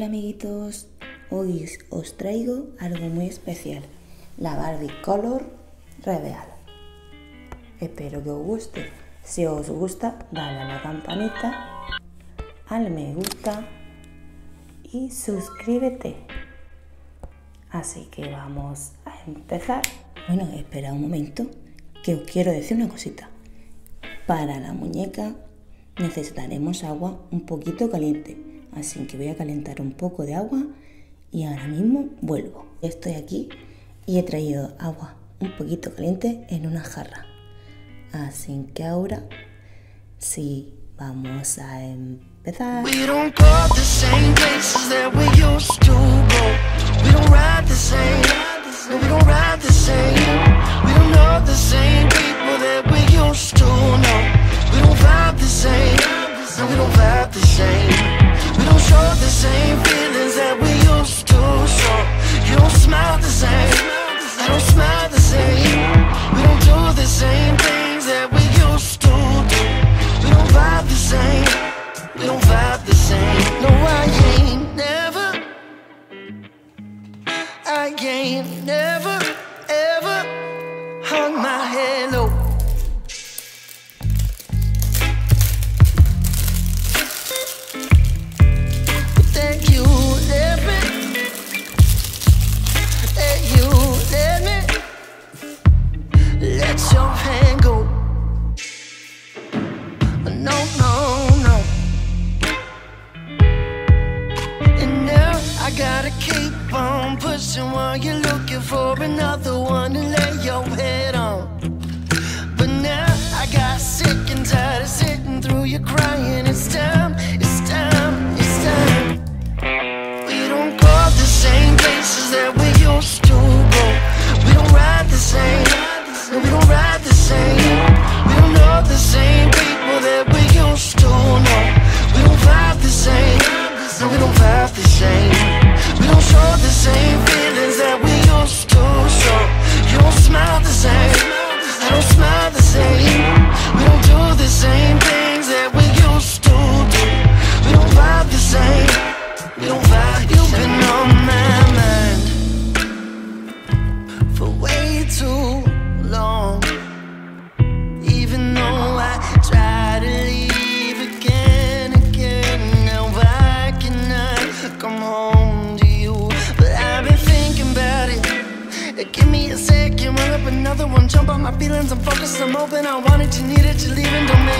Hola amiguitos, hoy os traigo algo muy especial, la Barbie Color Reveal. Espero que os guste. Si os gusta, dale a la campanita, al me gusta y suscríbete. Así que vamos a empezar. Bueno, espera un momento, que os quiero decir una cosita. Para la muñeca necesitaremos agua un poquito caliente Así que voy a calentar un poco de agua y ahora mismo vuelvo. Estoy aquí y he traído agua un poquito caliente en una jarra. Así que ahora sí, vamos a empezar. I ain't never, ever hung my head oh. low on, pushing while you're looking for another one to lay your head on. But now I got sick and tired of sitting through you crying. It's time, it's time, it's time. We don't go the same places that we used to go. We don't ride the same, no, we don't ride the same. We don't know the same people that we used to know. We don't vibe the same, no, we don't. Feelings, I'm focused, I'm open. I want it, you need it, you leaving Don't make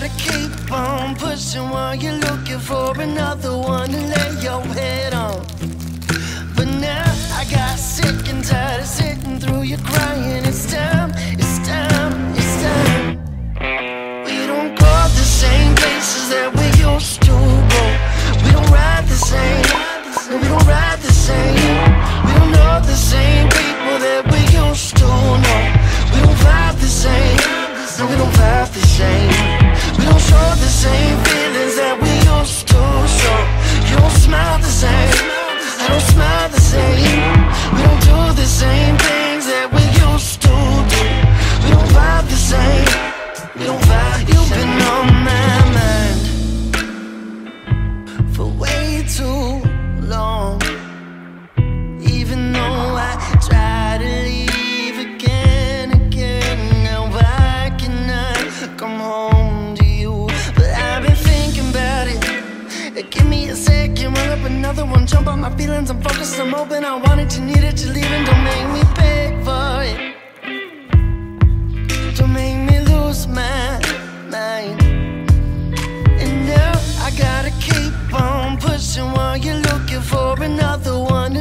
keep on pushing while you're looking for another one to lay your head on. But now I got sick and tired of sitting through you crying. Another one. Jump on my feelings, I'm focused, I'm open. I want it, you need it, you're leaving. Don't make me pay for it. Don't make me lose my mind. And now I gotta keep on pushing while you're looking for another one.